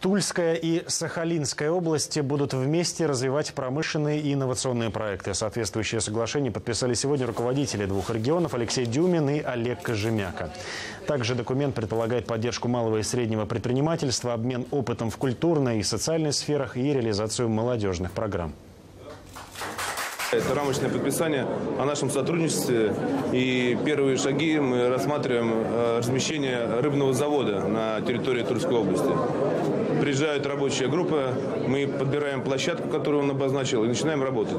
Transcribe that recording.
Тульская и Сахалинская области будут вместе развивать промышленные и инновационные проекты. Соответствующее соглашение подписали сегодня руководители двух регионов Алексей Дюмин и Олег Кожемяка. Также документ предполагает поддержку малого и среднего предпринимательства, обмен опытом в культурной и социальной сферах и реализацию молодежных программ. Это рамочное подписание о нашем сотрудничестве. И первые шаги мы рассматриваем э, размещение рыбного завода на территории Тульской области. Приезжает рабочая группа, мы подбираем площадку, которую он обозначил, и начинаем работать.